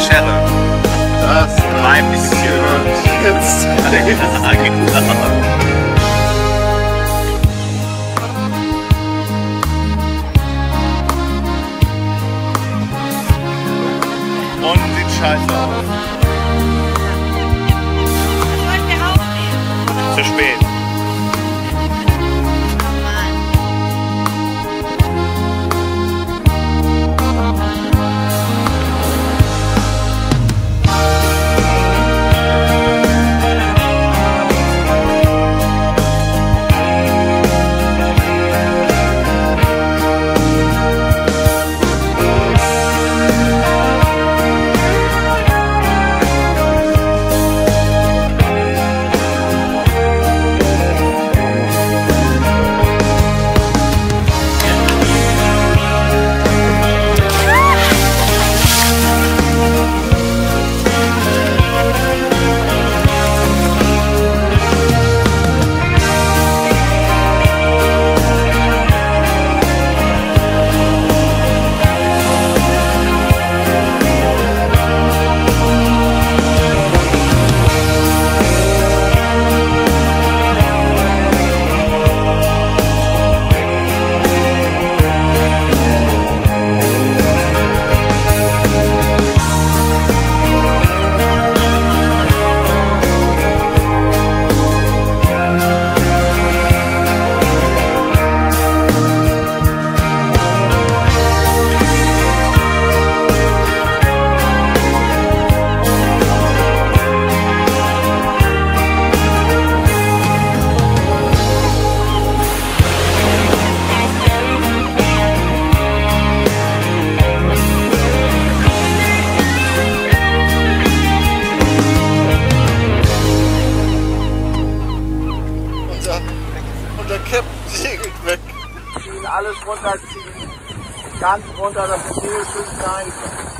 Sheriff. Das Weibliche Sheriff. Jetzt. Genau. Und sieht scheiße aus. Zu spät. Alles runterziehen, ganz runter, dass das Segel schön kann.